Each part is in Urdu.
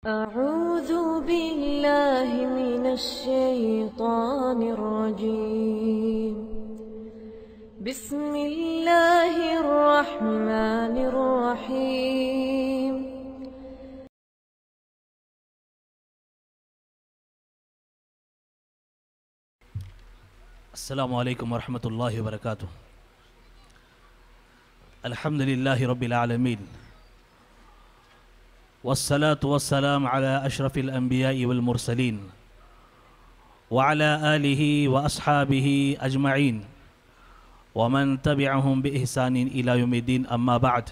أعوذ بالله من الشيطان الرجيم. بسم الله الرحمن الرحيم. السلام عليكم ورحمة الله وبركاته. الحمد لله رب العالمين. والصلاة والسلام على أشرف الأنبياء والمرسلين وعلى آله وأصحابه أجمعين ومن تبعهم بإحسان إلى يوم الدين. أما بعد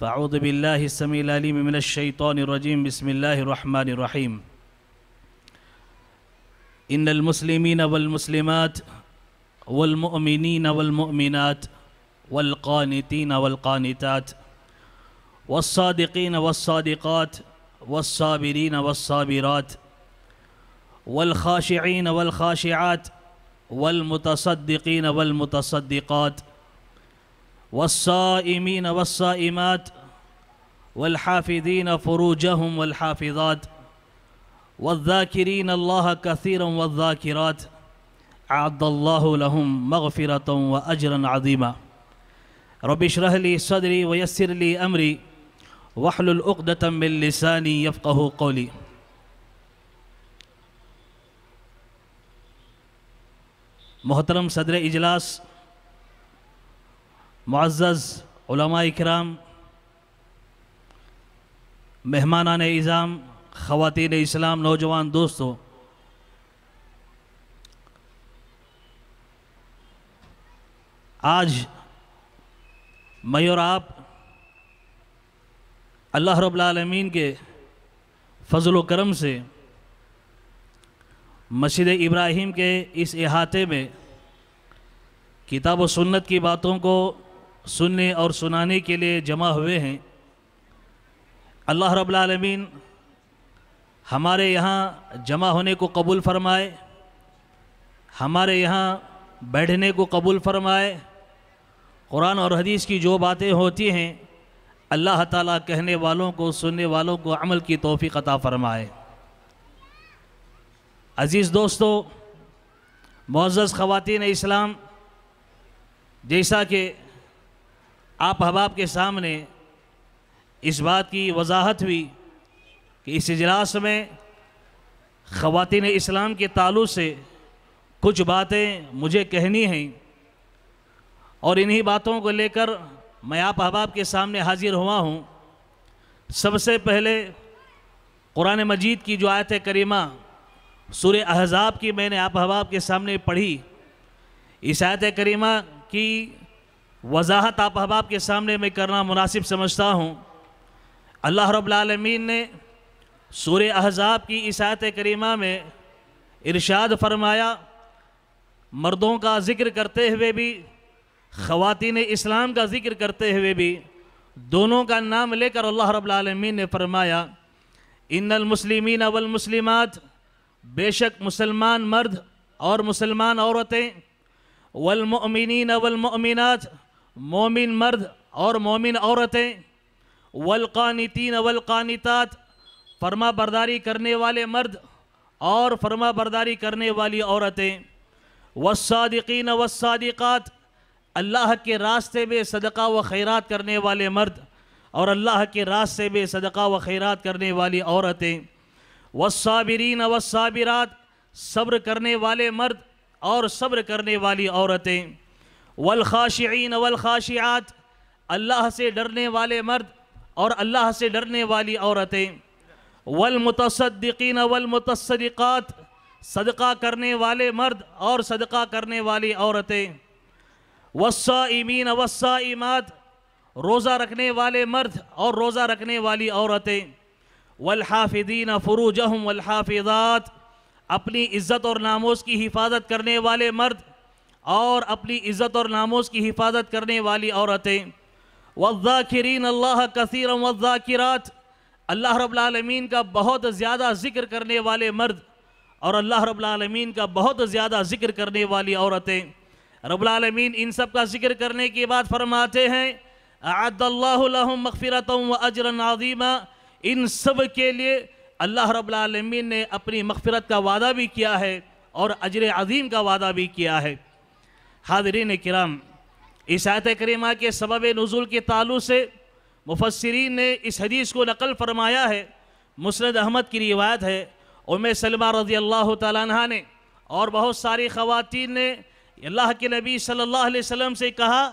فأعوذ بالله السميع العليم من الشيطان الرجيم. بسم الله الرحمن الرحيم. إن المسلمين والمسلمات والمؤمنين والمؤمنات والقانتين والقانتات والصادقين والصادقات والصابرين والصابرات والخاشعين والخاشعات والمتصدقين والمتصدقات والصائمين والصائمات والحافظين فروجهم والحافظات والذاكرين الله كثيرا والذاكرات أعد الله لهم مغفرة وأجرا عظيما. رب اشرح لي صدري ويسر لي أمري. واحلل عقدة من لساني يفقه قولي. محترم صدر اجلاس، معزز علماء اکرام مہمانان اعظام، خواتین اسلام، نوجوان دوستو، آج میں اور آپ اللہ رب العالمین کے فضل و کرم سے مسجد ابراہیم کے اس احاطے میں کتاب و سنت کی باتوں کو سننے اور سنانے کے لیے جمع ہوئے ہیں۔ اللہ رب العالمین ہمارے یہاں جمع ہونے کو قبول فرمائے، ہمارے یہاں بیٹھنے کو قبول فرمائے۔ قرآن اور حدیث کی جو باتیں ہوتی ہیں اللہ تعالیٰ کہنے والوں کو، سننے والوں کو عمل کی توفیق عطا فرمائے۔ عزیز دوستو، معزز خواتین اسلام، جیسا کہ آپ احباب کے سامنے اس بات کی وضاحت ہوئی کہ اس اجلاس میں خواتین اسلام کے تعلق سے کچھ باتیں مجھے کہنی ہیں اور انہی باتوں کو لے کر میں آپ احباب کے سامنے حاضر ہوا ہوں۔ سب سے پہلے قرآن مجید کی جو آیت کریمہ سورہ احزاب کی میں نے آپ احباب کے سامنے پڑھی، اس آیت کریمہ کی وضاحت آپ احباب کے سامنے میں کرنا مناسب سمجھتا ہوں۔ اللہ رب العالمین نے سورہ احزاب کی اس آیت کریمہ میں ارشاد فرمایا، مردوں کا ذکر کرتے ہوئے بھی خواتین اسلام کا ذکر کرتے ہوئے بھی دونوں کا نام لے کر اللہ رب العالمین نے فرمایا، ان المسلمین والمسلمات، بے شک مسلمان مرد اور مسلمان عورتیں، والمؤمنین والمؤمنات، مومن مرد اور مومن عورتیں، والقانتین والقانتات، فرما برداری کرنے والے مرد اور فرما برداری کرنے والی عورتیں، والصادقین والصادقات اللہ کے راستے میں صدقہ و خیرات کرنے والے مرد اور اللہ کے راستے میں صدقہ و خیرات کرنے والی عورتیں، والصابرین والصابرات، صبر کرنے والے مرد اور صبر کرنے والی عورتیں، والخاشعین والخاشعات، اللہ سے ڈرنے والے مرد اور اللہ سے ڈرنے والی عورتیں، والمتصدقین والمتصدقات، صدقہ کرنے والے مرد اور صدقہ کرنے والی عورتیں۔ والصائمین والصائمات، روزہ رکھنے والے مرد اور روزہ رکھنے والی عورتیں، والحافظین فروجہم والحافظات، اپنی عزت اور ناموس کی حفاظت کرنے والے مرد اور اپنی عزت اور ناموس کی حفاظت کرنے والی عورتیں، والذاکرین اللہ کثیرا والذاکرات، اللہ رب العالمین کا بہت زیادہ ذکر کرنے والے مرد اور اللہ رب العالمین کا بہت زیادہ ذکر کرنے والی عورتیں۔ رب العالمین ان سب کا ذکر کرنے کے بعد فرماتے ہیں، اعد اللہ لہم مغفرتا و اجرا عظیما۔ ان سب کے لیے اللہ رب العالمین نے اپنی مغفرت کا وعدہ بھی کیا ہے اور اجر عظیم کا وعدہ بھی کیا ہے۔ حاضرین کرام، اس آیت کریمہ کے سبب نزول کے تعلق سے مفسرین نے اس حدیث کو نقل فرمایا ہے۔ مسند احمد کی روایت ہے۔ ام سلمہ رضی اللہ تعالیٰ عنہ نے اور بہت ساری خواتین نے اللہ کے نبی صلی اللہ علیہ وسلم سے کہا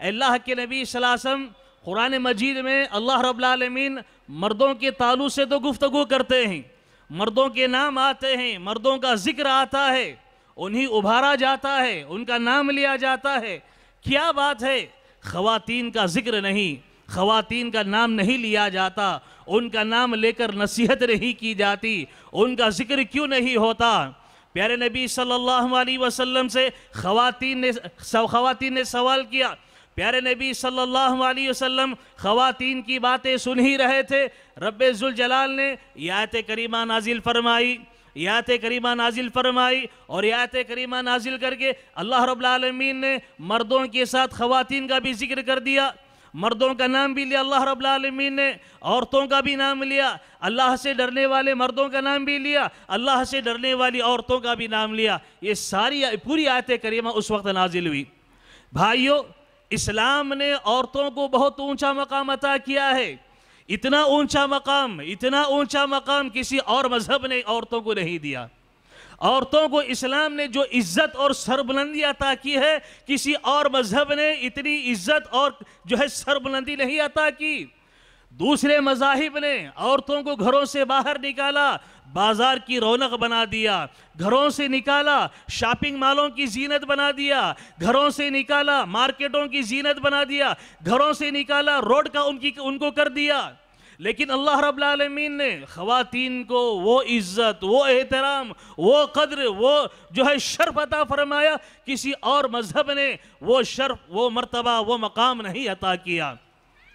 اللہ کے نبی صلی اللہ علیہ وسلم، قرآن مجید میں اللہ رب العالمین مردوں کے تعلق سے تو گفتگو کرتے ہیں، مردوں کے نام آتے ہیں، مردوں کا ذکر آتا ہے، انہیں ابھارا جاتا ہے، ان کا نام لیا جاتا ہے، کیا بات ہے، خواتین کا ذکر نہیں، خواتین کا نام نہیں لیا جاتا، ان کا نام لے کر نصیحت نہیں کی جاتی، ان کا ذکر کیوں نہیں ہوتا پیارے نبی صلی اللہ علیہ وسلم سے خواتین نے خواتین نے سوال کیا۔ پیارے نبی صلی اللہ علیہ وسلم خواتین کی باتیں سن ہی رہے تھے۔ رب ذوالجلال نے یہ آیت کریمہ نازل فرمائی۔ یہ آیت کریمہ نازل فرمائی اور یہ آیت کریمہ نازل کر کے اللہ رب العالمین نے مردوں کے ساتھ خواتین کا بھی ذکر کر دیا۔ مردوں کا نام بھی لیا، اللہ رب العالمین نے، عورتوں کا بھی نام لیا، اللہ سے ڈرنے والے مردوں کا نام بھی لیا، اللہ سے ڈرنے والی عورتوں کا بھی نام لیا۔ یہ ساری پوری آیت کریمہ اس وقت نازل ہوئی۔ بھائیو، اسلام نے عورتوں کو بہت اونچا مقام عطا کیا ہے۔ اتنا اونچا مقام، اتنا اونچا مقام کسی اور مذہب نے عورتوں کو نہیں دیا۔ عورتوں کو اسلام نے جو عزت اور سربلندی عطا کی ہے، کسی اور مذہب نے اتنی عزت اور جو ہے سربلندی نہیں عطا کی۔ دوسرے مذاہب نے عورتوں کو گھروں سے باہر نکالا، بازار کی رونق بنا دیا، گھروں سے نکالا، شاپنگ مالوں کی زینت بنا دیا، گھروں سے نکالا، مارکیٹوں کی زینت بنا دیا، گھروں سے نکالا، روڈ کا ان کی، ان کو کر دیا۔ لیکن اللہ رب العالمین نے خواتین کو وہ عزت، وہ احترام، وہ قدر، وہ جو ہے شرف عطا فرمایا، کسی اور مذہب نے وہ شرف، وہ مرتبہ، وہ مقام نہیں عطا کیا۔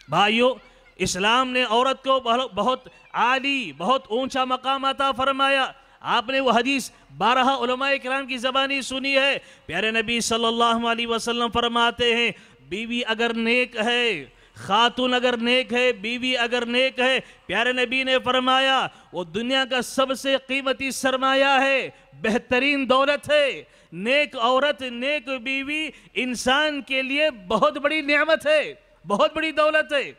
بھائیو، اسلام نے عورت کو بہت عالی، بہت اونچا مقام عطا فرمایا۔ آپ نے وہ حدیث بارہ علماء کرام کی زبانی سنی ہے۔ پیارے نبی صلی اللہ علیہ وسلم فرماتے ہیں، بیوی اگر نیک ہے خاتون اگر نیک ہے، بیوی اگر نیک ہے، پیارے نبی نے فرمایا، وہ دنیا کا سب سے قیمتی سرمایہ ہے، بہترین دولت ہے۔ نیک عورت، نیک بیوی انسان کے لیے بہت بڑی نعمت ہے، بہت بڑی دولت ہے۔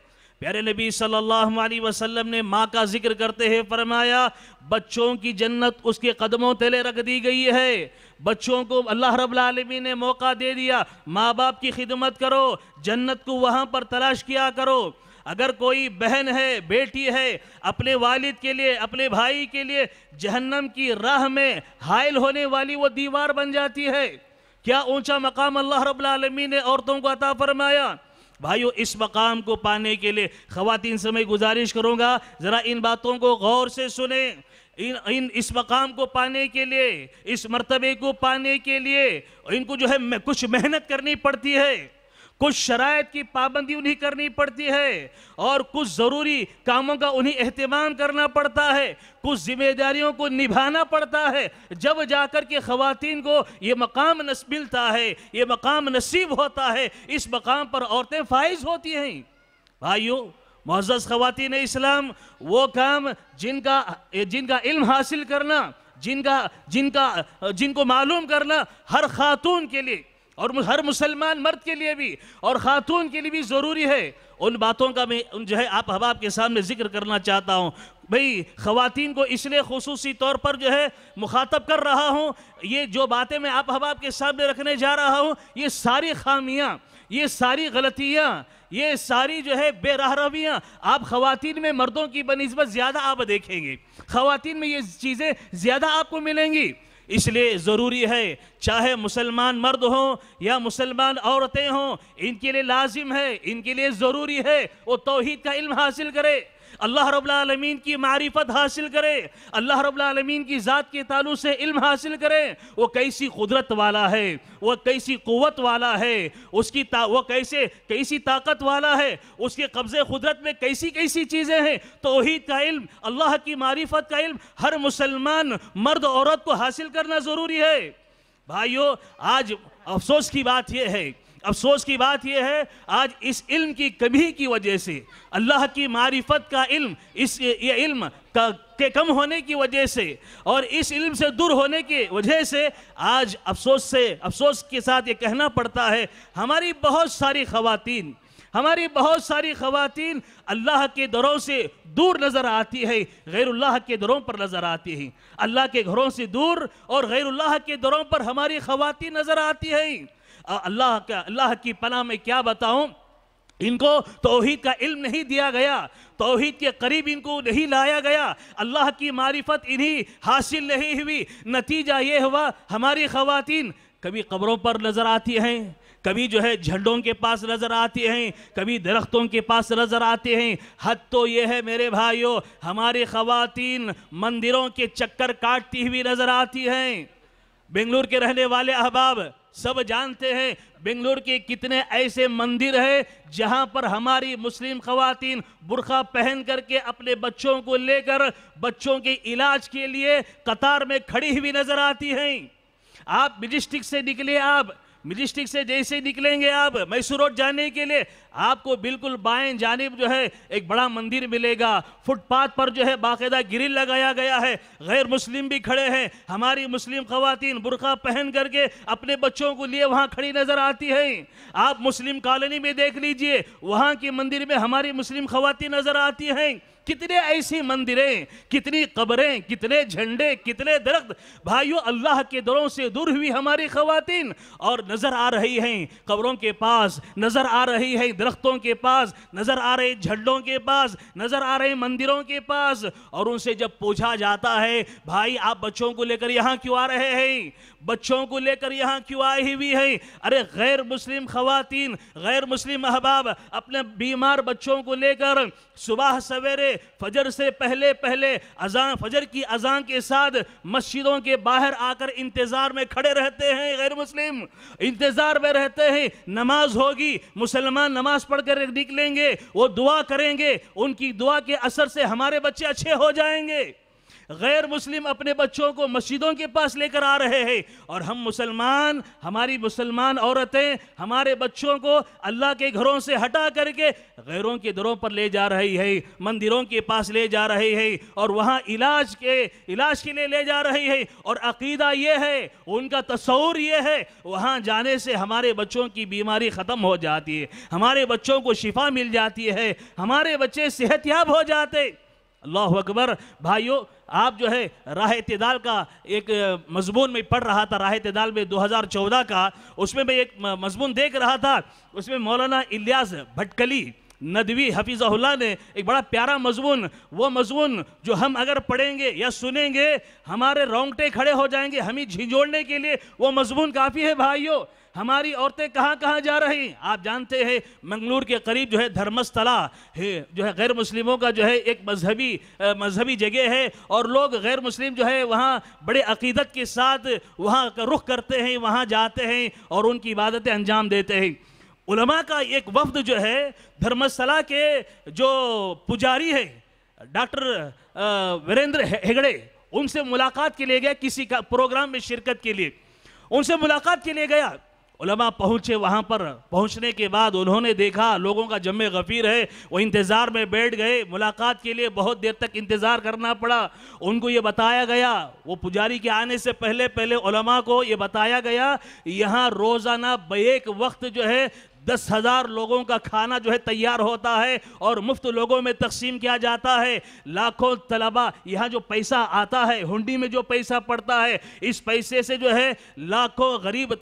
پیارے نبی صلی اللہ علیہ وسلم نے ماں کا ذکر کرتے ہیں فرمایا، بچوں کی جنت اس کے قدموں تلے رکھ دی گئی ہے۔ بچوں کو اللہ رب العالمین نے موقع دے دیا، ماں باپ کی خدمت کرو، جنت کو وہاں پر تلاش کیا کرو۔ اگر کوئی بہن ہے، بیٹی ہے، اپنے والد کے لیے، اپنے بھائی کے لیے جہنم کی راہ میں حائل ہونے والی وہ دیوار بن جاتی ہے۔ کیا اونچا مقام اللہ رب العالمین نے عورتوں کو عطا فرمایا؟ بھائیو، اس مقام کو پانے کے لیے خواتین سے میں گزارش کروں گا، ذرا ان باتوں کو غور سے سنیں۔ ان اس مقام کو پانے کے لیے، اس مرتبے کو پانے کے لیے، ان کو جو ہے کچھ محنت کرنی پڑتی ہے۔ کچھ شرائط کی پابندی انہیں کرنی پڑتی ہے اور کچھ ضروری کاموں کا انہیں اہتمام کرنا پڑتا ہے، کچھ ذمہ داریوں کو نبھانا پڑتا ہے۔ جب جا کر کے خواتین کو یہ مقام ملتا ہے، یہ مقام نصیب ہوتا ہے، اس مقام پر عورتیں فائز ہوتی ہیں۔ بھائیو، معزز خواتین اسلام، وہ کام جن کا جن کا علم حاصل کرنا، جن کا جن کا، جن کو معلوم کرنا ہر خاتون کے لیے۔ اور ہر مسلمان مرد کے لیے بھی اور خاتون کے لیے بھی ضروری ہے۔ ان باتوں کا میں جو ہے، آپ حباب کے سامنے ذکر کرنا چاہتا ہوں۔ بھئی، خواتین کو اس لیے خصوصی طور پر جو ہے، مخاطب کر رہا ہوں۔ یہ جو باتیں میں آپ حباب کے سامنے رکھنے جا رہا ہوں، یہ ساری خامیاں، یہ ساری غلطیاں، یہ ساری جو ہے، بے راہ رویاں آپ خواتین میں مردوں کی بنسبت زیادہ آپ دیکھیں گے۔ خواتین میں یہ چیزیں زیادہ آپ کو ملیں گی۔ اس لیے ضروری ہے چاہے مسلمان مرد ہوں یا مسلمان عورتیں ہوں، ان کے لیے لازم ہے، ان کے لیے ضروری ہے وہ توحید کا علم حاصل کرے۔ اللہ رب العالمین کی معرفت حاصل کرے، اللہ رب العالمین کی ذات کے تعلق سے علم حاصل کرے، وہ کیسی قدرت والا ہے، وہ کیسی قوت والا ہے، اس کی وہ کیسے، کیسی طاقت والا ہے، اس کے قبضے قدرت میں کیسی کیسی چیزیں ہیں۔ توحید کا علم، اللہ کی معرفت کا علم، ہر مسلمان مرد عورت کو حاصل کرنا ضروری ہے۔ بھائیو، آج افسوس کی بات یہ ہے افسوس کی بات یہ ہے، آج اس علم کی کمی کی وجہ سے، اللہ کی معرفت کا علم، اس یہ علم کا کے کم ہونے کی وجہ سے اور اس علم سے دور ہونے کی وجہ سے آج افسوس سے، افسوس کے ساتھ یہ کہنا پڑتا ہے، ہماری بہت ساری خواتین، ہماری بہت ساری خواتین اللہ کے دروں سے دور نظر آتی ہے غیر اللہ کے دروں پر نظر آتی ہیں۔ اللہ کے گھروں سے دور اور غیر اللہ کے دروں پر ہماری خواتین نظر آتی ہیں۔ اللہ کا، اللہ کی پناہ میں کیا بتاؤں؟ ان کو توحید کا علم نہیں دیا گیا، توحید کے قریب ان کو نہیں لایا گیا۔ اللہ کی معرفت انہی حاصل نہیں ہوئی۔ نتیجہ یہ ہوا، ہماری خواتین کبھی قبروں پر نظر آتی ہیں، کبھی جو ہے جھنڈوں کے پاس نظر آتے ہیں، کبھی درختوں کے پاس نظر آتے ہیں۔ حد تو یہ ہے میرے بھائیوں ہماری خواتین مندروں کے چکر کاٹتی ہوئی نظر آتی ہیں۔ بنگلور کے رہنے والے احباب سب جانتے ہیں بنگلور کے کتنے ایسے مندر ہیں جہاں پر ہماری مسلم خواتین برخہ پہن کر کے اپنے بچوں کو لے کر بچوں کے علاج کے لیے قطار میں کھڑی ہوئی نظر آتی ہیں۔ آپ مجسٹک سے نکلے آپ مجسٹک سے جیسے نکلیں گے آپ، میسور روڈ جانے کے لیے آپ کو بالکل بائیں جانب جو ہے ایک بڑا مندر ملے گا۔ فٹ پاتھ پر جو ہے باقاعدہ گرل لگایا گیا ہے۔ غیر مسلم بھی کھڑے ہیں۔ ہماری مسلم خواتین برقع پہن کر کے اپنے بچوں کو لیے وہاں کھڑی نظر آتی ہیں۔ آپ مسلم کالونی میں دیکھ لیجیے، وہاں کی مندر میں ہماری مسلم خواتین نظر آتی ہیں۔ کتنے ایسی مندریں، کتنی قبریں، کتنے جھنڈے، کتنے درخت۔ بھائیو، اللہ کے دروں سے دور ہوئی ہماری خواتین اور نظر آ رہی ہیں قبروں کے پاس، نظر آ رہی ہیں درختوں کے پاس، نظر آ رہے جھنڈوں کے پاس، نظر آ رہے مندروں کے پاس۔ اور ان سے جب پوچھا جاتا ہے، بھائی، آپ بچوں کو لے کر یہاں کیوں آ رہے ہیں؟ بچوں کو لے کر یہاں کیوں آئی ہوئی ہیں؟ ارے، غیر مسلم خواتین، غیر مسلم احباب، اپنے بیمار بچوں کو لے کر صبح سویرے فجر سے پہلے پہلے ازان فجر کی ازان کے ساتھ مسجدوں کے باہر آ کر انتظار میں کھڑے رہتے ہیں، غیر مسلم۔ انتظار میں رہتے ہیں، نماز ہوگی، مسلمان نماز پڑھ کر نکلیں گے، وہ دعا کریں گے، ان کی دعا کے اثر سے ہمارے بچے اچھے ہو جائیں گے۔ غیر مسلم اپنے بچوں کو مسجدوں کے پاس لے کر آ رہے ہیں۔ اور ہم مسلمان، ہماری مسلمان عورتیں ہمارے بچوں کو اللہ کے گھروں سے ہٹا کر کے غیروں کے دروں پر لے جا رہی ہے مندروں کے پاس لے جا رہے ہیں اور وہاں علاج کے علاج کے لیے لے جا رہی ہے اور عقیدہ یہ ہے، ان کا تصور یہ ہے، وہاں جانے سے ہمارے بچوں کی بیماری ختم ہو جاتی ہے۔ ہمارے بچوں کو شفا مل جاتی ہے۔ ہمارے بچے صحت یاب ہو جاتے۔ اللہ اکبر، بھائیو آپ جو ہے راہ اعتدال کا ایک مضمون میں پڑھ رہا تھا، راہ اعتدال میں دو ہزار چودہ کا، اس میں میں ایک مضمون دیکھ رہا تھا، اس میں مولانا الیاس بھٹکلی، ندوی حفیظہ اللہ نے ایک بڑا پیارا مضمون، وہ مضمون جو ہم اگر پڑھیں گے یا سنیں گے، ہمارے رونگٹے کھڑے ہو جائیں گے، ہمیں جھنجوڑنے کے لیے، وہ مضمون کافی ہے بھائیو۔ ہماری عورتیں کہاں کہاں جا رہی ہیں؟ آپ جانتے ہیں منگلور کے قریب جو ہے دھرمستلا جو ہے غیر مسلموں کا جو ہے ایک مذہبی مذہبی جگہ ہے اور لوگ غیر مسلم جو ہے وہاں بڑے عقیدت کے ساتھ وہاں رخ کرتے ہیں، وہاں جاتے ہیں اور ان کی عبادتیں انجام دیتے ہیں۔ علماء کا ایک وفد جو ہے دھرمستلا کے جو پجاری ہے ڈاکٹر ویریندر ہگڑے ان سے ملاقات کے لیے گیا کسی کا پروگرام میں شرکت کے لیے۔ ان سے ملاقات کے لیے گیا۔ علماء پہنچے وہاں پر۔ پہنچنے کے بعد انہوں نے دیکھا لوگوں کا جمع غفیر ہے، وہ انتظار میں بیٹھ گئے۔ ملاقات کے لیے بہت دیر تک انتظار کرنا پڑا۔ ان کو یہ بتایا گیا، وہ پجاری کے آنے سے پہلے پہلے علماء کو یہ بتایا گیا، یہاں روزانہ بیک وقت جو ہے دس ہزار لوگوں کا کھانا جو ہے تیار ہوتا ہے اور مفت لوگوں میں تقسیم کیا جاتا ہے۔ لاکھوں طلبہ یہاں جو پیسہ آتا ہے، ہنڈی میں جو پیسہ پڑتا ہے، اس پیسے سے جو ہے لاکھوں غریب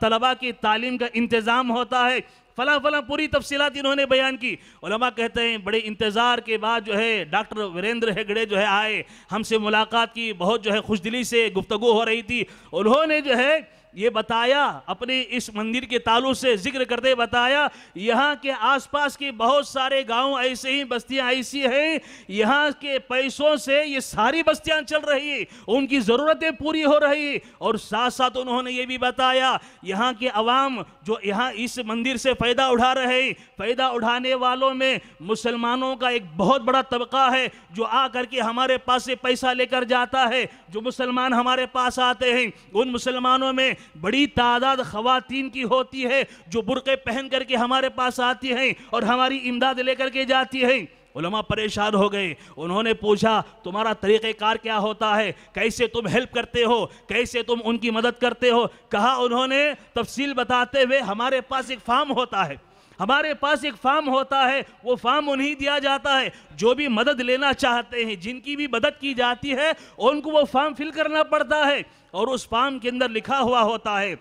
طلبہ کی تعلیم کا انتظام ہوتا ہے۔ فلاں فلاں پوری تفصیلات انہوں نے بیان کی۔ علماء کہتے ہیں، بڑے انتظار کے بعد جو ہے ڈاکٹر ویریندر ہیگڑے جو ہے آئے۔ ہم سے ملاقات کی، بہت جو ہے خوش دلی سے گفتگو ہو رہی تھی۔ انہوں نے جو ہے یہ بتایا اپنے اس مندر کے تعلق سے ذکر کرتے بتایا، یہاں کے آس پاس کے بہت سارے گاؤں ایسے ہی بستیاں ایسی ہیں، یہاں کے پیسوں سے یہ ساری بستیاں چل رہی، ان کی ضرورتیں پوری ہو رہی، اور ساتھ ساتھ انہوں نے یہ بھی بتایا، یہاں کے عوام جو یہاں اس مندر سے فائدہ اٹھا رہے، فائدہ اٹھانے والوں میں مسلمانوں کا ایک بہت بڑا طبقہ ہے، جو آ کر کے ہمارے پاس سے پیسہ لے کر جاتا ہے، جو مسلمان ہمارے پاس آتے ہیں، ان مسلمانوں میں بڑی تعداد خواتین کی ہوتی ہے جو برقے پہن کر کے ہمارے پاس آتی ہیں اور ہماری امداد لے کر کے جاتی ہیں۔ علماء پریشان ہو گئے۔ انہوں نے پوچھا، تمہارا طریقہ کار کیا ہوتا ہے؟ کیسے تم ہیلپ کرتے ہو؟ کیسے تم ان کی مدد کرتے ہو؟ کہا انہوں نے، تفصیل بتاتے ہوئے ہمارے پاس ایک فارم ہوتا ہے۔ ہمارے پاس ایک فارم ہوتا ہے، وہ فارم انہیں دیا جاتا ہے۔ جو بھی مدد لینا چاہتے ہیں، جن کی بھی مدد کی جاتی ہے، ان کو وہ فارم فل کرنا پڑتا ہے۔ اور اس فارم کے اندر لکھا ہوا ہوتا ہے،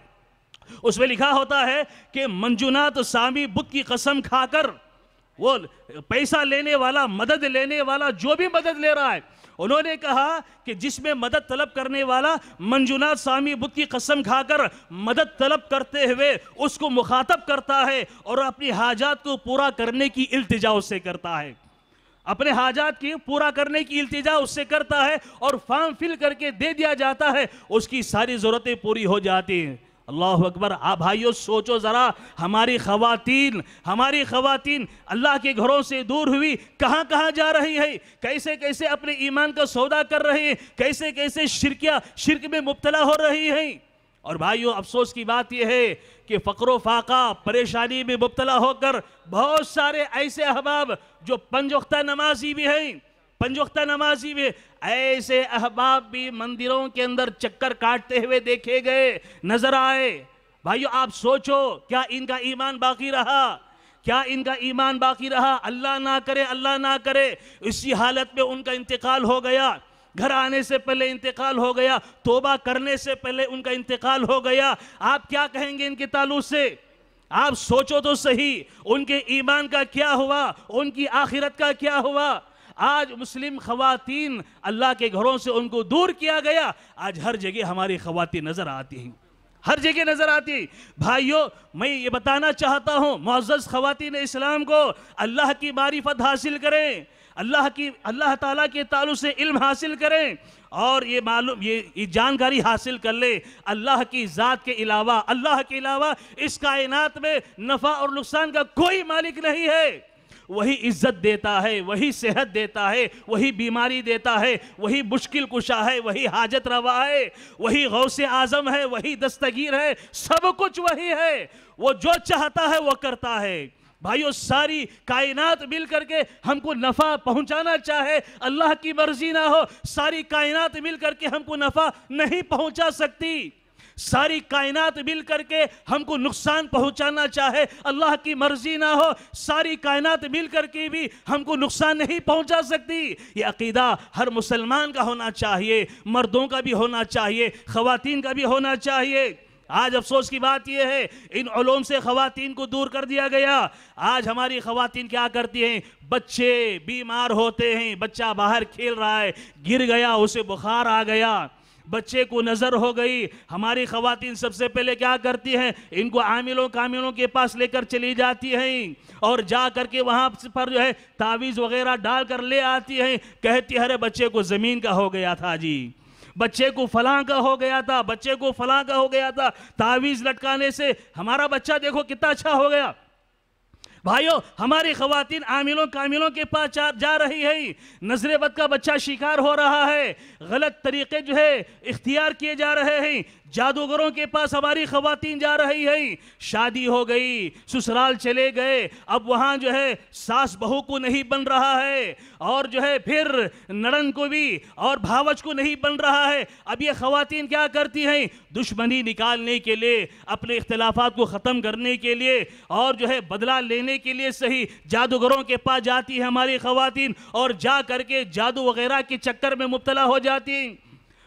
اس میں لکھا ہوتا ہے کہ منجونات سامی بدھ کی قسم کھا کر وہ پیسہ لینے والا، مدد لینے والا جو بھی مدد لے رہا ہے انہوں نے کہا کہ جس میں مدد طلب کرنے والا منجونات سامی بدھ کی قسم کھا کر مدد طلب کرتے ہوئے اس کو مخاطب کرتا ہے اور اپنی حاجات کو پورا کرنے کی التجا اس سے کرتا ہے۔ اپنے حاجات کی پورا کرنے کی التجا اس سے کرتا ہے اور فارم فل کر کے دے دیا جاتا ہے۔ اس کی ساری ضرورتیں پوری ہو جاتی ہیں۔ اللہ اکبر آپ بھائیو، سوچو ذرا، ہماری خواتین ہماری خواتین اللہ کے گھروں سے دور ہوئی، کہاں کہاں جا رہی ہے کیسے کیسے اپنے ایمان کا سودا کر رہی ہیں؟ کیسے کیسے شرکیہ شرک میں مبتلا ہو رہی ہیں؟ اور بھائیو، افسوس کی بات یہ ہے کہ فقر و فاقہ، پریشانی میں مبتلا ہو کر بہت سارے ایسے احباب جو پنجوختہ نمازی بھی ہیں پنج پنجوختہ نمازی میں ایسے احباب بھی مندروں کے اندر چکر کاٹتے ہوئے دیکھے گئے، نظر آئے، بھائیو آپ سوچو، کیا ان کا ایمان باقی رہا؟ کیا ان کا ایمان باقی رہا؟ اللہ نہ کرے، اللہ نہ کرے، اسی حالت میں ان کا انتقال ہو گیا۔ گھر آنے سے پہلے انتقال ہو گیا، توبہ کرنے سے پہلے ان کا انتقال ہو گیا۔ آپ کیا کہیں گے ان کے تعلق سے؟ آپ سوچو تو صحیح، ان کے ایمان کا کیا ہوا؟ ان کی آخرت کا کیا ہوا؟ آج مسلم خواتین اللہ کے گھروں سے ان کو دور کیا گیا، آج ہر جگہ ہماری خواتین نظر آتی ہیں۔ ہر جگہ نظر آتی۔ بھائیو، میں یہ بتانا چاہتا ہوں، معزز خواتین اسلام کو اللہ کی معرفت حاصل کریں، اللہ کی، اللہ تعالیٰ کے تعلق سے علم حاصل کریں اور یہ معلوم، یہ جانکاری حاصل کر لے۔ اللہ کی ذات کے علاوہ، اللہ کے علاوہ اس کائنات میں نفع اور نقصان کا کوئی مالک نہیں ہے۔ وہی عزت دیتا ہے، وہی صحت دیتا ہے، وہی بیماری دیتا ہے، وہی مشکل کشا ہے، وہی حاجت روا ہے، وہی غوث اعظم ہے، وہی دستگیر ہے، سب کچھ وہی ہے۔ وہ جو چاہتا ہے، وہ کرتا ہے۔ بھائیو، ساری کائنات مل کر کے ہم کو نفع پہنچانا چاہے، اللہ کی مرضی نہ ہو، ساری کائنات مل کر کے ہم کو نفع نہیں پہنچا سکتی۔ ساری کائنات مل کر کے ہم کو نقصان پہنچانا چاہے، اللہ کی مرضی نہ ہو، ساری کائنات مل کر کے بھی ہم کو نقصان نہیں پہنچا سکتی۔ یہ عقیدہ ہر مسلمان کا ہونا چاہیے، مردوں کا بھی ہونا چاہیے، خواتین کا بھی ہونا چاہیے۔ آج افسوس کی بات یہ ہے، ان علوم سے خواتین کو دور کر دیا گیا۔ آج ہماری خواتین کیا کرتی ہیں؟ بچے بیمار ہوتے ہیں، بچہ باہر کھیل رہا ہے، گر گیا، اسے بخار آ گیا۔ بچے کو نظر ہو گئی۔ ہماری خواتین سب سے پہلے کیا کرتی ہیں؟ ان کو عاملوں، کاملوں کے پاس لے کر چلی جاتی ہیں۔ اور جا کر کے وہاں پر جو ہے تعویز وغیرہ ڈال کر لے آتی ہیں۔ کہتی ہے بچے کو زمین کا ہو گیا تھا جی۔ بچے کو فلاں کا ہو گیا تھا۔ بچے کو فلاں کا ہو گیا تھا۔ تعویز لٹکانے سے ہمارا بچہ دیکھو کتنا اچھا ہو گیا۔ بھائیو، ہماری خواتین عاملوں، کاملوں کے پاس جا رہی ہے نظر بد کا بچہ شکار ہو رہا ہے۔ غلط طریقے جو ہے، اختیار کیے جا رہے ہیں۔ جادوگروں کے پاس ہماری خواتین جا رہی ہیں۔ شادی ہو گئی، سسرال چلے گئے۔ اب وہاں جو ہے ساس بہو کو نہیں بن رہا ہے اور جو ہے پھر نڑن کو بھی اور بھاوچ کو نہیں بن رہا ہے۔ اب یہ خواتین کیا کرتی ہیں؟ دشمنی نکالنے کے لیے، اپنے اختلافات کو ختم کرنے کے لیے اور جو ہے بدلہ لینے کے لیے صحیح جادوگروں کے پاس جاتی ہیں ہماری خواتین اور جا کر کے جادو وغیرہ کے چکر میں مبتلا ہو جاتی۔ ہیں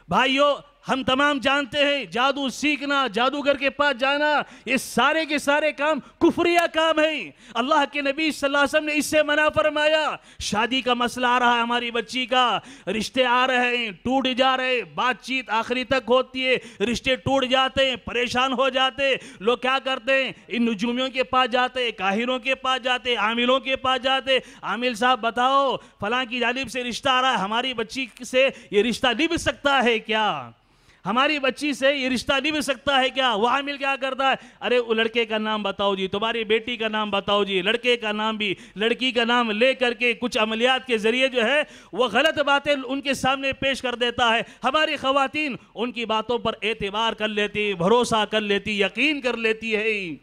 بھائیو ہم تمام جانتے ہیں، جادو سیکھنا، جادوگر کے پاس جانا، یہ سارے کے سارے کام کفریہ کام ہیں۔ اللہ کے نبی صلی اللہ علیہ وسلم نے اس سے منع فرمایا، شادی کا مسئلہ آ رہا ہے ہماری بچی کا۔ رشتے آ رہے ہیں، ٹوٹ جا رہے بات چیت آخری تک ہوتی ہے، رشتے ٹوٹ جاتے ہیں، پریشان ہو جاتے لوگ کیا کرتے ہیں؟ ان نجومیوں کے پاس جاتے کاہروں کے پاس جاتے عاملوں کے پاس جاتے عامل صاحب، بتاؤ، فلاں کی جانب سے رشتہ آ رہا ہے، ہماری بچی سے یہ رشتہ نبھ سکتا ہے کیا؟ ہماری بچی سے یہ رشتہ نہیں مل سکتا ہے کیا؟ وہ عامل کیا کرتا ہے؟ ارے، وہ لڑکے کا نام بتاؤ جی تمہاری بیٹی کا نام بتاؤ جی لڑکے کا نام بھی، لڑکی کا نام لے کر کے کچھ عملیات کے ذریعے جو ہے، وہ غلط باتیں ان کے سامنے پیش کر دیتا ہے۔ ہماری خواتین ان کی باتوں پر اعتبار کر لیتی، بھروسہ کر لیتی، یقین کر لیتی ہے۔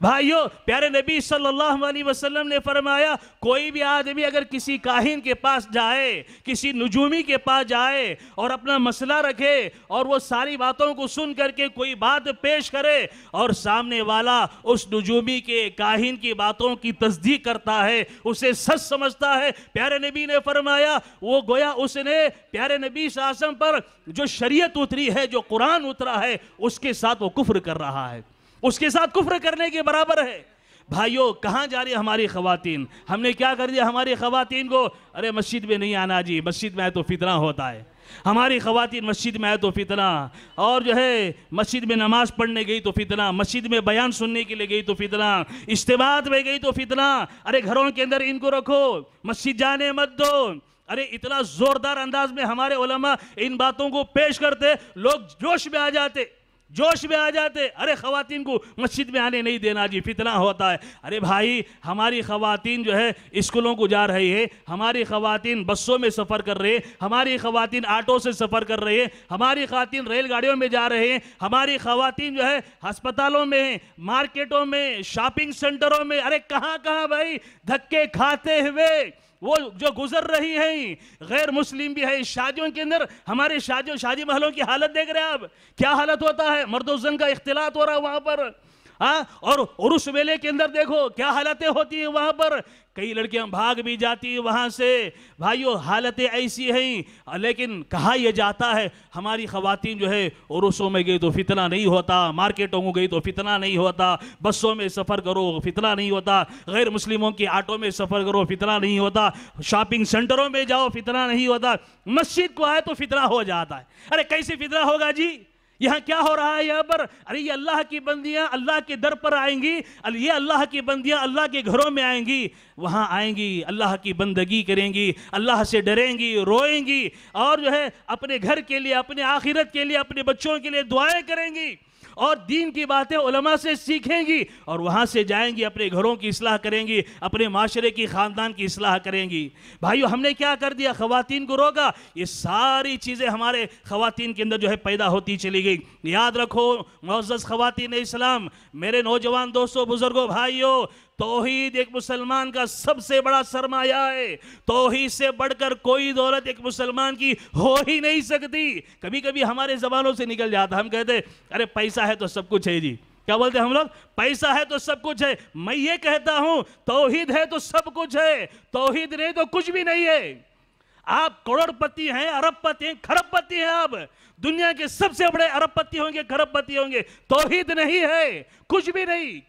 بھائیو، پیارے نبی صلی اللہ علیہ وسلم نے فرمایا، کوئی بھی آدمی اگر کسی کاہن کے پاس جائے، کسی نجومی کے پاس جائے اور اپنا مسئلہ رکھے اور وہ ساری باتوں کو سن کر کے کوئی بات پیش کرے اور سامنے والا اس نجومی کے کاہن کی باتوں کی تصدیق کرتا ہے، اسے سچ سمجھتا ہے، پیارے نبی نے فرمایا، وہ گویا اس نے، پیارے نبی صلی پر جو شریعت اتری ہے، جو قرآن اترا ہے، اس کے ساتھ وہ کفر کر رہا ہے۔ اس کے ساتھ کفر کرنے کے برابر ہے۔ بھائیو، کہاں جا رہی ہماری خواتین؟ ہم نے کیا کر دیا؟ ہماری خواتین کو، ارے مسجد میں نہیں آنا جی مسجد میں آئے تو فتنہ ہوتا ہے۔ ہماری خواتین مسجد میں آئے تو فتنہ۔ اور جو ہے، مسجد میں نماز پڑھنے گئی تو فتنہ۔ مسجد میں بیان سننے کے لیے گئی تو فتنہ۔ اجتماعات میں گئی تو فتنہ۔ ارے گھروں کے اندر ان کو رکھو۔ مسجد جانے مت دو۔ ارے اتنا زوردار انداز میں ہمارے علماء ان باتوں کو پیش کرتے۔ لوگ جوش میں آ جاتے۔ جوش میں آ جاتے۔ ارے خواتین کو مسجد میں آنے نہیں دینا جی فتنہ ہوتا ہے۔ ارے بھائی، ہماری خواتین جو ہے اسکولوں کو جا رہی ہے۔ ہماری خواتین بسوں میں سفر کر رہے ہماری خواتین آٹو سے سفر کر رہے ہیں۔ ہماری خواتین ریل گاڑیوں میں جا رہے ہیں۔ ہماری خواتین جو ہے ہسپتالوں میں مارکیٹوں میں، شاپنگ سنٹروں میں۔ ارے کہاں کہاں بھائی؟ دھکے کھاتے ہوئے۔ وہ جو گزر رہی ہیں، غیر مسلم بھی ہے شادیوں کے اندر ہمارے شادیوں شادی محلوں کی حالت دیکھ رہے ہیں آپ۔ کیا حالت ہوتا ہے؟ مرد و زن کا اختلاط ہو رہا ہے وہاں پر۔ ہاں؟ اور عرس میلے کے اندر دیکھو کیا حالتیں ہوتی ہیں وہاں پر۔ کئی لڑکیاں بھاگ بھی جاتی ہیں وہاں سے۔ بھائیو، حالتیں ایسی ہیں۔ لیکن کہا یہ جاتا ہے؟ ہماری خواتین جو ہے عرسوں میں گئی تو فتنہ نہیں ہوتا، مارکیٹوں کو گئی تو فتنہ نہیں ہوتا۔ بسوں میں سفر کرو، فتنہ نہیں ہوتا۔ غیر مسلموں کی آٹو میں سفر کرو، فتنہ نہیں ہوتا۔ شاپنگ سنٹروں میں جاؤ، فتنہ نہیں ہوتا۔ مسجد کو آئے تو فتنہ ہو جاتا ہے۔ ارے، کیسے فتنہ ہوگا جی؟ یہاں کیا ہو رہا ہے یہاں پر؟ ارے یہ اللہ کی بندیاں اللہ کے در پر آئیں گی یہ اللہ کی بندیاں اللہ کے گھروں میں آئیں گی، وہاں آئیں گی، اللہ کی بندگی کریں گی، اللہ سے ڈریں گی، روئیں گی، اور جو ہے اپنے گھر کے لیے، اپنے آخرت کے لیے، اپنے بچوں کے لیے دعائیں کریں گی۔ اور دین کی باتیں علماء سے سیکھیں گی اور وہاں سے جائیں گی، اپنے گھروں کی اصلاح کریں گی، اپنے معاشرے کی خاندان کی اصلاح کریں گی۔ بھائیو، ہم نے کیا کر دیا؟ خواتین کو روکا۔ یہ ساری چیزیں ہمارے خواتین کے اندر جو ہے پیدا ہوتی چلی گئی۔ یاد رکھو، معزز خواتین اسلام، میرے نوجوان دوستوں بزرگوں بھائیو توحید ایک مسلمان کا سب سے بڑا سرمایہ ہے۔ توحید سے بڑھ کر کوئی دولت ایک مسلمان کی ہو ہی نہیں سکتی۔ کبھی کبھی ہمارے زبانوں سے نکل جاتا ہم کہتے ارے، پیسہ ہے تو سب کچھ ہے جی۔ کیا بولتے ہم لوگ؟ پیسہ ہے تو سب کچھ ہے۔ میں یہ کہتا ہوں، توحید ہے تو سب کچھ ہے۔ توحید نہیں تو کچھ بھی نہیں ہے۔ آپ کروڑ پتی ہیں ارب پتی ہیں کھرب پتی ہیں آپ۔ دنیا کے سب سے بڑے ارب پتی ہوں گے کھرب پتی ہوں گے۔ توحید نہیں ہے، کچھ بھی نہیں۔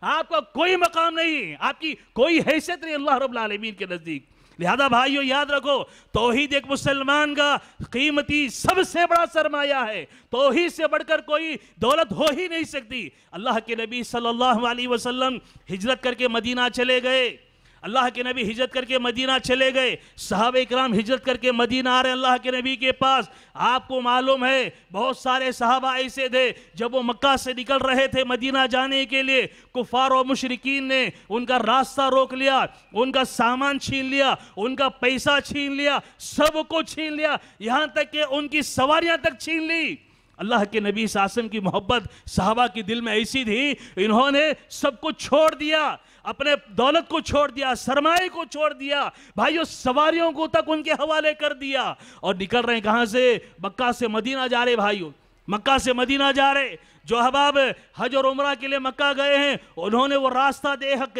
آپ کا کوئی مقام نہیں، آپ کی کوئی حیثیت نہیں اللہ رب العالمین کے نزدیک۔ لہذا بھائیو، یاد رکھو، توحید ایک مسلمان کا قیمتی سب سے بڑا سرمایہ ہے۔ توحید سے بڑھ کر کوئی دولت ہو ہی نہیں سکتی۔ اللہ کے نبی صلی اللہ علیہ وسلم ہجرت کر کے مدینہ چلے گئے۔ اللہ کے نبی ہجرت کر کے مدینہ چلے گئے۔ صحابہ اکرام ہجرت کر کے مدینہ آ رہے اللہ کے نبی کے پاس۔ آپ کو معلوم ہے، بہت سارے صحابہ ایسے تھے جب وہ مکہ سے نکل رہے تھے مدینہ جانے کے لیے۔ کفار و مشرقین نے ان کا راستہ روک لیا، ان کا سامان چھین لیا، ان کا پیسہ چھین لیا، سب کو چھین لیا۔ یہاں تک کہ ان کی سواریاں تک چھین لی۔ اللہ کے نبی ساسم کی محبت صحابہ کی دل میں ایسی تھی، انہوں نے سب کو چھوڑ دیا۔ اپنے دولت کو چھوڑ دیا سرمائے کو چھوڑ دیا، بھائیو سواریوں کو تک ان کے حوالے کر دیا۔ اور نکل رہے ہیں کہاں سے؟ مکہ سے مدینہ جا رہے بھائیو۔ مکہ سے مدینہ جا رہے۔ جو حباب حج اور عمرہ کے لیے مکہ گئے ہیں، انہوں نے وہ راستہ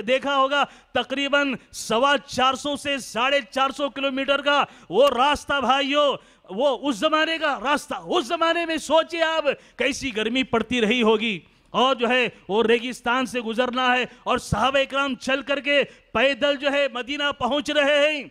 دیکھا ہوگا۔ تقریباً سوا چار سو سے ساڑھے چار سو کلومیٹر کا وہ راستہ بھائیو، وہ اس زمانے کا راستہ۔ اس زمانے میں سوچے آپ، کیسی گرمی پڑتی رہی ہوگی۔ اور جو ہے وہ ریگستان سے گزرنا ہے اور صحابہ اکرام چل کر کے پیدل جو ہے مدینہ پہنچ رہے ہیں۔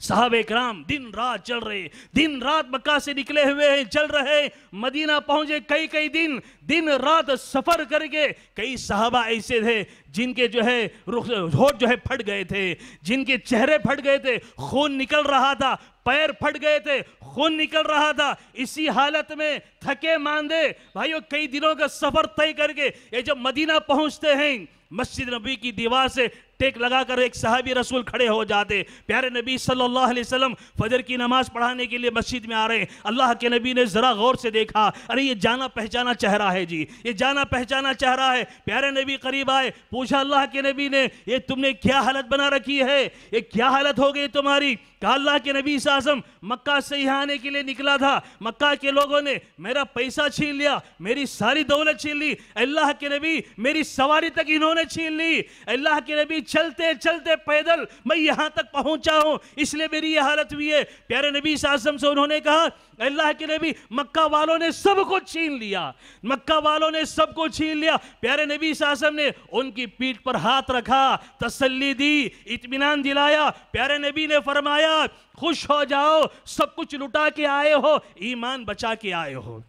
صحابہ اکرام دن رات چل رہے دن رات مکہ سے نکلے ہوئے ہیں، چل رہے مدینہ پہنچے کئی کئی دن دن رات سفر کر کے کئی صحابہ ایسے تھے جن کے جو ہے ہوٹ جو ہے پھٹ گئے تھے، جن کے چہرے پھٹ گئے تھے، خون نکل رہا تھا، پیر پھٹ گئے تھے خون نکل رہا تھا۔ اسی حالت میں تھکے ماندے۔ بھائیو، کئی دنوں کا سفر طے کر کے یہ جب مدینہ پہنچتے ہیں، مسجد نبی کی دیوار سے ٹیک لگا کر ایک صحابی رسول کھڑے ہو جاتے۔ پیارے نبی صلی اللہ علیہ وسلم، فجر کی نماز پڑھانے کے لیے مسجد میں آ رہے۔ ہیں اللہ کے نبی نے ذرا غور سے دیکھا۔ ارے، یہ جانا پہچانا چہرہ ہے جی۔ یہ جانا پہچانا چہرہ ہے۔ پیارے نبی قریب آئے۔ پوچھا اللہ کے نبی نے، یہ تم نے کیا حالت بنا رکھی ہے؟ یہ کیا حالت ہو گئی تمہاری؟ کہا اللہ کے نبی اعظم مکہ سے یہاں آنے کے لیے نکلا تھا۔ مکہ کے لوگوں نے، میرا پیسہ چھین لیا، میری ساری دولت چھین لی۔ اللہ کے نبی، میری سواری تک انہوں نے چھین لی۔ اللہ کے نبی چلتے چلتے پیدل میں یہاں تک پہنچا ہوں۔ اس لیے میری یہ حالت ہوئی ہے۔ پیارے نبی اعظم سے انہوں نے کہا اللہ کے نبی، مکہ والوں نے سب کو چھین لیا۔ مکہ والوں نے سب کو چھین لیا۔ پیارے نبی اعظم نے ان کی پیٹ پر ہاتھ رکھا، تسلی دی، اطمینان دلایا۔ پیارے نبی نے فرمایا، خوش ہو جاؤ، سب کچھ لٹا کے آئے ہو، ایمان بچا کے آئے ہو۔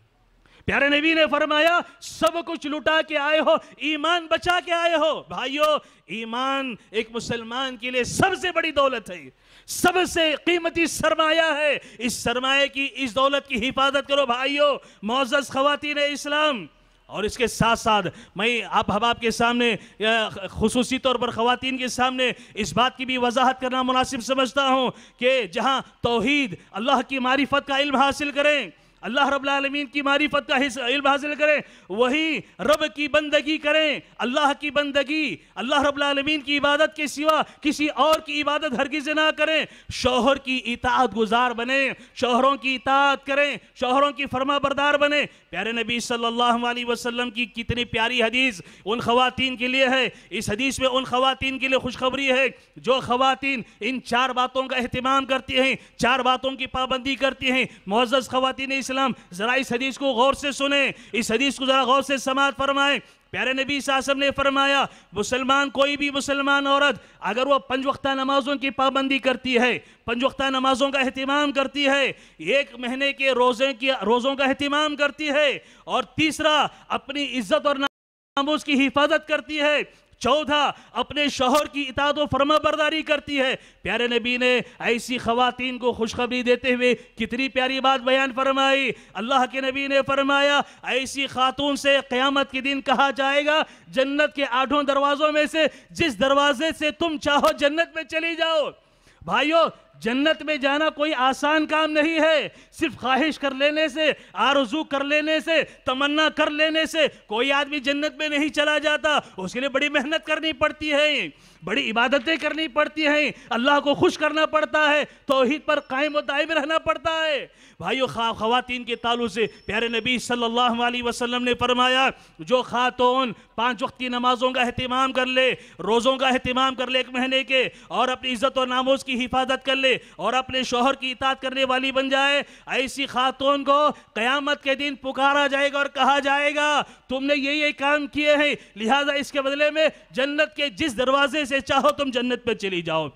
پیارے نبی نے فرمایا، سب کچھ لٹا کے آئے ہو، ایمان بچا کے آئے ہو۔ بھائیو، ایمان ایک مسلمان کے لیے سب سے بڑی دولت ہے۔ سب سے قیمتی سرمایہ ہے۔ اس سرمایہ کی، اس دولت کی حفاظت کرو بھائیو۔ معزز خواتین اسلام، اور اس کے ساتھ ساتھ میں آپ حباب کے سامنے خصوصی طور پر خواتین کے سامنے اس بات کی بھی وضاحت کرنا مناسب سمجھتا ہوں کہ جہاں توحید اللہ کی معرفت کا علم حاصل کریں اللہ رب العالمین کی معرفت کا علم حاصل کریں، وہی رب کی بندگی کریں، اللہ کی بندگی، اللہ رب العالمین کی عبادت کے سوا کسی اور کی عبادت ہرگز نہ کریں۔ شوہر کی اطاعت گزار بنیں، شوہروں کی اطاعت کریں، شوہروں کی فرما بردار بنیں۔ پیارے نبی صلی اللہ علیہ وسلم کی کتنی پیاری حدیث ان خواتین کے لیے ہے۔ اس حدیث میں ان خواتین کے لیے خوشخبری ہے۔ جو خواتین ان چار باتوں کا اہتمام کرتی ہیں، چار باتوں کی پابندی کرتی ہیں، معزز خواتین اسلام وسلم ذرا اس حدیث کو غور سے سنیں۔ اس حدیث کو ذرا غور سے سماعت فرمائیں۔ پیارے نبی صلی اللہ علیہ وسلم نے فرمایا، مسلمان کوئی بھی مسلمان عورت اگر وہ پنج وقتہ نمازوں کی پابندی کرتی ہے، پنج وقتہ نمازوں کا اہتمام کرتی ہے، ایک مہینے کے روزے کی، روزوں کا اہتمام کرتی ہے اور تیسرا اپنی عزت اور ناموز کی حفاظت کرتی ہے چودہ اپنے شوہر کی اطاعت و فرما برداری کرتی ہے۔ پیارے نبی نے ایسی خواتین کو خوشخبری دیتے ہوئے کتنی پیاری بات بیان فرمائی۔ اللہ کے نبی نے فرمایا، ایسی خاتون سے قیامت کے دن کہا جائے گا، جنت کے آٹھوں دروازوں میں سے، جس دروازے سے تم چاہو جنت میں چلی جاؤ۔ بھائیو جنت میں جانا کوئی آسان کام نہیں ہے۔ صرف خواہش کر لینے سے، آرزو کر لینے سے، تمنا کر لینے سے کوئی آدمی جنت میں نہیں چلا جاتا۔ اس کے لیے بڑی محنت کرنی پڑتی ہے، بڑی عبادتیں کرنی پڑتی ہیں۔ اللہ کو خوش کرنا پڑتا ہے، توحید پر قائم و دائم رہنا پڑتا ہے۔ بھائیو خواتین کے تعلق سے پیارے نبی صلی اللہ علیہ وسلم نے فرمایا، جو خاتون پانچ وقت کی نمازوں کا اہتمام کر لے، روزوں کا اہتمام کر لے ایک مہینے کے، اور اپنی عزت و ناموز کی حفاظت کر لے لے اور اپنے شوہر کی اطاعت کرنے والی بن جائے۔ ایسی خاتون کو قیامت کے دن پکارا جائے گا اور کہا جائے گا، تم نے یہ یہ کام کیے ہیں، لہٰذا اس کے بدلے میں جنت کے جس دروازے سے چاہو تم جنت پہ چلی جاؤ۔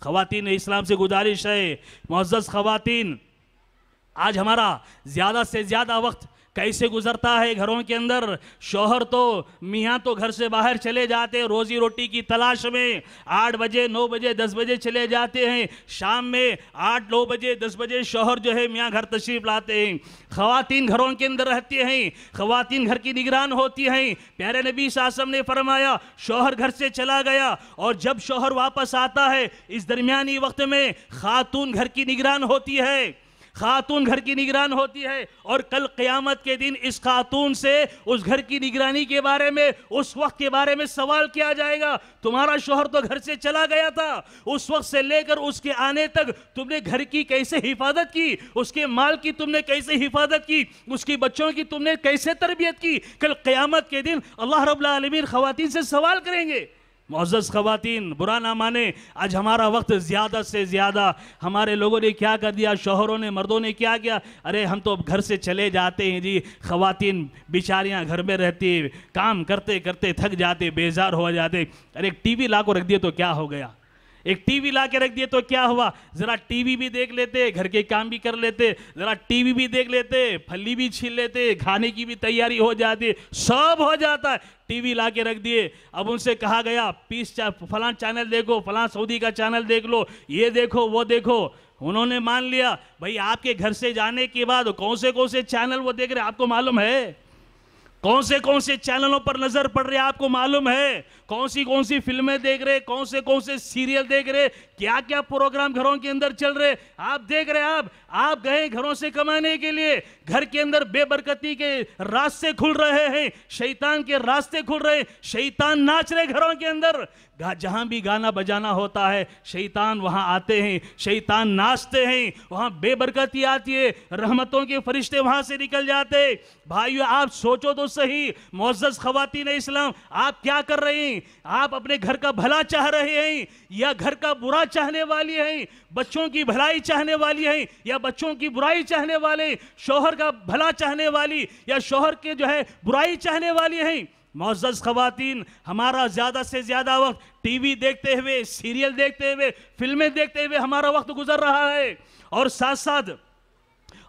خواتین اسلام سے گزارش ہے، معزز خواتین، آج ہمارا زیادہ سے زیادہ وقت کیسے گزرتا ہے گھروں کے اندر؟ شوہر تو میاں تو گھر سے باہر چلے جاتے روزی روٹی کی تلاش میں آٹھ بجے، نو بجے، دس بجے چلے جاتے ہیں۔ شام میں آٹھ، نو بجے، دس بجے شوہر جو ہے میاں گھر تشریف لاتے ہیں۔ خواتین گھروں کے اندر رہتے ہیں، خواتین گھر کی نگران ہوتی ہیں۔ پیارے نبی ساسم نے فرمایا، شوہر گھر سے چلا گیا اور جب شوہر واپس آتا ہے، اس درمیانی وقت میں خاتون گھر کی نگران ہوتی ہے۔ خاتون گھر کی نگران ہوتی ہے اور کل قیامت کے دن اس خاتون سے اس گھر کی نگرانی کے بارے میں، اس وقت کے بارے میں سوال کیا جائے گا۔ تمہارا شوہر تو گھر سے چلا گیا تھا۔ اس وقت سے لے کر اس کے آنے تک تم نے گھر کی کیسے حفاظت کی؟ اس کے مال کی تم نے کیسے حفاظت کی؟ اس کی بچوں کی تم نے کیسے تربیت کی؟ کل قیامت کے دن اللہ رب العالمین خواتین سے سوال کریں گے۔ معزز خواتین، برا نہ مانے، آج ہمارا وقت زیادہ سے زیادہ۔ ہمارے لوگوں نے کیا کر دیا؟ شوہروں نے، مردوں نے کیا کیا؟ ارے، ہم تو گھر سے چلے جاتے ہیں جی۔ خواتین بیچاریاں گھر میں رہتی، کام کرتے کرتے تھک جاتے، بیزار ہو جاتے۔ ارے، ایک ٹی وی لا کو رکھ دیے تو کیا ہو گیا؟ ایک ٹی وی لا کے رکھ دیے تو کیا ہوا؟ ذرا ٹی وی بھی دیکھ لیتے، گھر کے کام بھی کر لیتے، ذرا ٹی وی بھی دیکھ لیتے، پھلی بھی چھیل لیتے، کھانے کی بھی تیاری ہو جاتی، سب ہو جاتا ہے۔ ٹی وی لا کے رکھ دیے۔ اب ان سے کہا گیا، پیس فلاں چینل دیکھو، فلاں سعودی کا چینل دیکھ لو، یہ دیکھو، وہ دیکھو۔ انہوں نے مان لیا، بھائی آپ کے گھر سے جانے کے بعد کون سے کون سے چینل وہ دیکھ رہے آپ کو معلوم ہے؟ کون سے کون سے چینلوں پر نظر پڑ رہے آپ کو معلوم ہے؟ کون سی کون سی فلمیں دیکھ رہے کون سے کون سے سیریل دیکھ رہے کیا کیا پروگرام گھروں کے اندر چل رہے آپ دیکھ رہے آپ آپ گئے گھروں سے کمانے کے لیے۔ گھر کے اندر بے برکتی کے راستے کھل رہے ہیں۔ شیطان کے راستے کھل رہے ہیں۔ شیطان ناچ رہے گھروں کے اندر۔ جہاں بھی گانا بجانا ہوتا ہے، شیطان وہاں آتے ہیں، شیطان ناچتے ہیں، وہاں بے برکتی آتی ہے، رحمتوں کے فرشتے وہاں سے نکل جاتے بھائیو، آپ سوچو تو صحیح، معزز خواتین اسلام، آپ کیا کر رہے ہیں؟ آپ اپنے گھر کا بھلا چاہ رہے ہیں یا گھر کا برا چاہنے والی ہیں؟ بچوں کی بھلائی چاہنے والی ہیں یا بچوں کی برائی چاہنے والے شوہر کا بھلا چاہنے والی یا شوہر کے جو ہے برائی چاہنے والی ہیں؟ معزز خواتین، ہمارا زیادہ سے زیادہ وقت ٹی وی دیکھتے ہوئے، سیریل دیکھتے ہوئے، فلمیں دیکھتے ہوئے ہمارا وقت گزر رہا ہے۔ اور ساتھ ساتھ،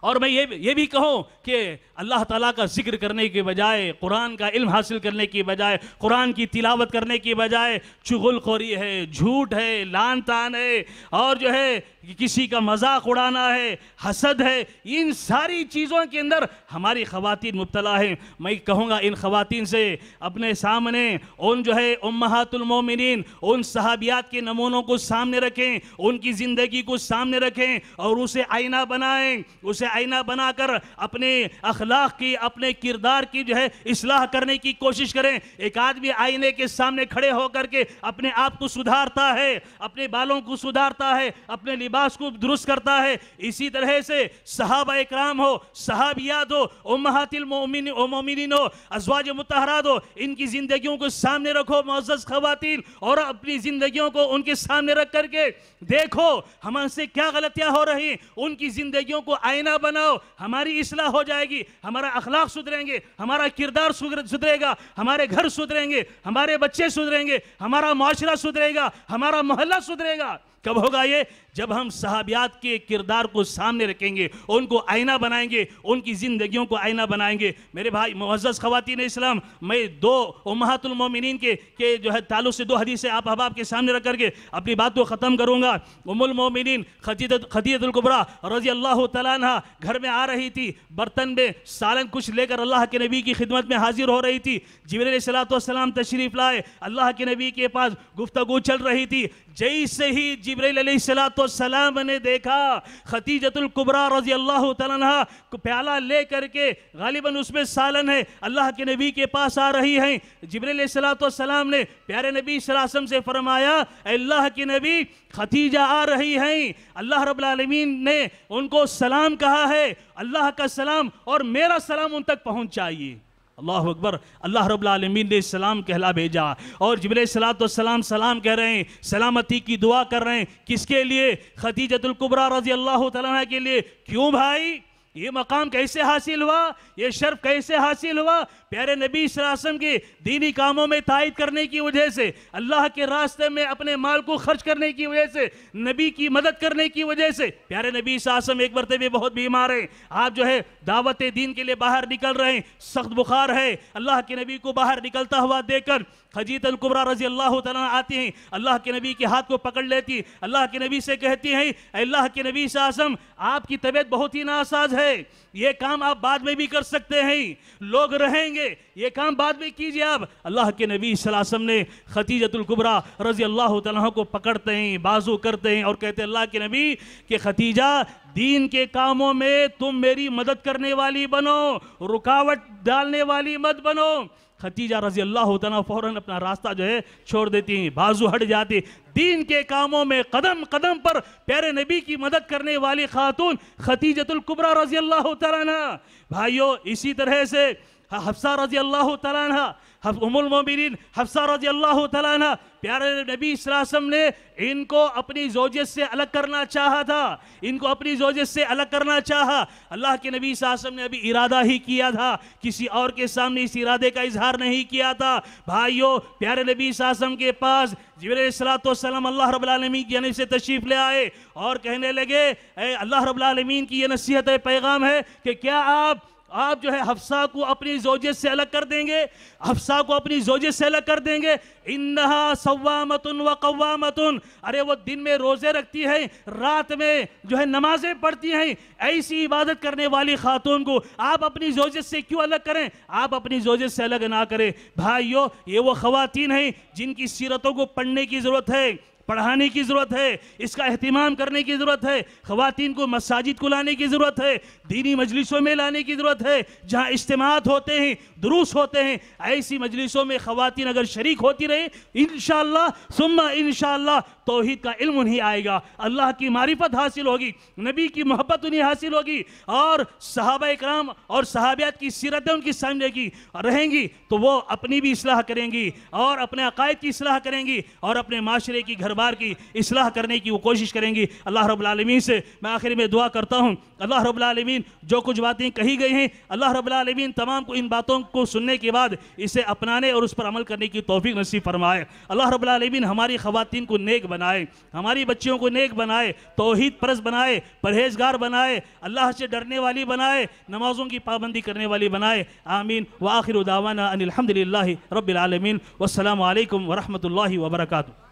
اور میں یہ بھی کہوں کہ اللہ تعالیٰ کا ذکر کرنے کے بجائے، قرآن کا علم حاصل کرنے کی بجائے، قرآن کی تلاوت کرنے کی بجائے چغل خوری ہے، جھوٹ ہے لان تان ہے، اور جو ہے کسی کا مذاق اڑانا ہے، حسد ہے، ان ساری چیزوں کے اندر ہماری خواتین مبتلا ہیں۔ میں کہوں گا ان خواتین سے اپنے سامنے ان جو ہے امہات المومنین، ان صحابیات کے نمونوں کو سامنے رکھیں، ان کی زندگی کو سامنے رکھیں اور اسے آئینہ بنائیں، اسے آئینہ بنا کر اپنے اخلاق کی، اپنے کردار کی جو ہے اصلاح کرنے کی کوشش کریں۔ ایک آدمی آئینے کے سامنے کھڑے ہو کر کے اپنے آپ کو سدھارتا ہے، اپنے بالوں کو سدھارتا ہے، اپنے لباس کو درست کرتا ہے۔ اسی طرح سے صحابہ اکرام ہو، صحابیات ہو، امہات المومنین ہو، ازواج متحرات ہو، ان کی زندگیوں کو سامنے رکھو معزز خواتین، اور اپنی زندگیوں کو ان کے سامنے رکھ کر کے دیکھو ہمارے سے کیا غلطیاں ہو رہی ان کی زندگیوں کو آئینہ بناؤ، ہماری اصلاح ہو جائے گی۔ ہمارا اخلاق سدھریں گے، ہمارا کردار سدھرے گا، ہمارے گھر سدھریں گے، ہمارے بچے سدھریں گے، ہمارا معاشرہ سدھرے گا، ہمارا محلہ سدھرے گا۔ کب ہوگا یہ؟ جب ہم صحابیات کے کردار کو سامنے رکھیں گے، ان کو آئینہ بنائیں گے، ان کی زندگیوں کو آئینہ بنائیں گے۔ میرے بھائی، معزز خواتین اسلام، میں دو امہات المومنین کے کہ جو ہے تعلق سے دو حدیثیں آپ احباب کے سامنے رکھ کر کے اپنی بات کو ختم کروں گا۔ ام المومنین خدیت القبرہ رضی اللہ تعالیٰ عنہ گھر میں آ رہی تھی، برتن میں سالن کچھ لے کر اللہ کے نبی کی خدمت میں حاضر ہو رہی تھی۔ جبریل علیہ السلام تشریف لائے، اللہ کے نبی کے پاس گفتگو چل رہی تھی۔ جیسے ہی جبریل علیہ السلام السلام نے دیکھا خطیجت القبرہ رضی اللہ تعالیٰ کو پیالہ لے کر کے غالباً اس میں سالن ہے، اللہ کے نبی کے پاس آ رہی ہیں۔ جبریل علیہ السلام نے پیارے نبی صلی اللہ علیہ وسلم سے فرمایا، اے اللہ کے نبی خطیجہ آ رہی ہیں۔ اللہ رب العالمین نے ان کو سلام کہا ہے، اللہ کا سلام اور میرا سلام ان تک پہنچ چاہیے اللہ اکبر، اللہ رب العالمین نے سلام کہلا بھیجا۔ اور جبریل صلاۃ السلام سلام کہہ رہے ہیں، سلامتی کی دعا کر رہے ہیں۔ کس کے لیے؟ خدیجت القبرہ رضی اللہ تعالیٰ کے لیے۔ کیوں بھائی؟ یہ مقام کیسے حاصل ہوا؟ یہ شرف کیسے حاصل ہوا؟ پیارے نبی صلی اللہ علیہ وسلم کی دینی کاموں میں تائید کرنے کی وجہ سے، اللہ کے راستے میں اپنے مال کو خرچ کرنے کی وجہ سے، نبی کی مدد کرنے کی وجہ سے۔ پیارے نبی صلی اللہ علیہ وسلم ایک برتے بھی بہت بیمار ہیں۔ آپ جو ہے دعوت دین کے لیے باہر نکل رہے ہیں۔ سخت بخار ہے۔ اللہ کے نبی کو باہر نکلتا ہوا دیکھ کر خجیت القبرہ رضی اللہ تعالیٰ آتی ہیں، اللہ کے نبی کے ہاتھ کو پکڑ لیتی، اللہ کے نبی سے کہتی ہیں، اے اللہ کے نبی صلی آپ کی طبیعت بہت ہی ناساز ہے، یہ کام آپ بعد میں بھی کر سکتے ہیں، لوگ رہیں گے، یہ کام بعد میں کیجیے آپ۔ اللہ کے نبی صلی اللہ علیہ وسلم نے خطیجت القبرہ رضی اللہ تعالیٰ کو پکڑتے ہیں، بازو کرتے ہیں اور کہتے ہیں، اللہ کے نبی، کہ خطیجہ دین کے کاموں میں تم میری مدد کرنے والی بنو، رکاوٹ ڈالنے والی مت بنو۔ ختیجہ رضی اللہ تعالیٰ فوراً اپنا راستہ جو ہے چھوڑ دیتی ہیں، بازو ہٹ جاتی دین کے کاموں میں قدم قدم پر پیارے نبی کی مدد کرنے والی خاتون خطیجت القبرہ رضی اللہ تعالیٰ بھائیو، اسی طرح سے حفصہ رضی اللہ تعالیٰ عنہ ام المومنین حفصہ رضی اللہ تعالیٰ عنہ، پیارے نبی صلی اللہ علیہ وسلم نے ان کو اپنی زوجت سے الگ کرنا چاہا تھا۔ ان کو اپنی زوجت سے الگ کرنا چاہا۔ اللہ کے نبی صلی اللہ علیہ وسلم نے ابھی ارادہ ہی کیا تھا۔ کسی اور کے سامنے اس ارادے کا اظہار نہیں کیا تھا۔ بھائیو، پیارے نبی صلی اللہ علیہ وسلم کے پاس جبریل علیہ السلام اللہ رب العالمین کی جانب سے تشریف لے آئے اور کہنے لگے، اے اللہ رب العالمین کی یہ نصیحت پیغام ہے کہ کیا آپ آپ جو ہے حفصہ کو اپنی زوجت سے الگ کر دیں گے، حفصہ کو اپنی زوجت سے الگ کر دیں گے۔ انہا سوامتن و قوامتن۔ ارے وہ دن میں روزے رکھتی ہیں، رات میں جو ہے نمازیں پڑھتی ہیں۔ ایسی عبادت کرنے والی خاتون کو آپ اپنی زوجت سے کیوں الگ کریں؟ آپ اپنی زوجت سے الگ نہ کریں۔ بھائیو، یہ وہ خواتین ہیں جن کی سیرتوں کو پڑھنے کی ضرورت ہے۔ پڑھانے کی ضرورت ہے، اس کا اہتمام کرنے کی ضرورت ہے، خواتین کو مساجد کو لانے کی ضرورت ہے، دینی مجلسوں میں لانے کی ضرورت ہے، جہاں اجتماعات ہوتے ہیں، دروس ہوتے ہیں، ایسی مجلسوں میں خواتین اگر شریک ہوتی رہے انشاءاللہ، ثم انشاءاللہ توحید کا علم انہیں آئے گا۔ اللہ کی معرفت حاصل ہوگی، نبی کی محبت انہیں حاصل ہوگی، اور صحابہ اکرام اور صحابیات کی سیرتیں ان کی سمجھے گی رہیں گی، تو وہ اپنی بھی اصلاح کریں گی، اور اپنے عقائد کی اصلاح کریں گی، اور اپنے معاشرے کی گھر بار کی اصلاح کرنے کی وہ کوشش کریں گی۔ اللہ رب العالمین سے میں آخر میں دعا کرتا ہوں۔ اللہ رب العالمین جو کچھ باتیں کہی گئی ہیں، اللہ رب العالمین تمام کو ان باتوں کو سننے کے بعد اسے اپنانے اور اس پر عمل کرنے کی توفیق نصیب فرمائے۔ اللہ رب العالمین ہماری خواتین کو نیک بنائے، ہماری بچیوں کو نیک بنائے، توحید پرس بنائے، پرہیزگار بنائے، اللہ سے ڈرنے والی بنائے، نمازوں کی پابندی کرنے والی بنائے۔ آمین۔ وآخر دعوانا ان الحمدللہ رب العالمین۔ والسلام علیکم ورحمۃ اللہ وبرکاتہ۔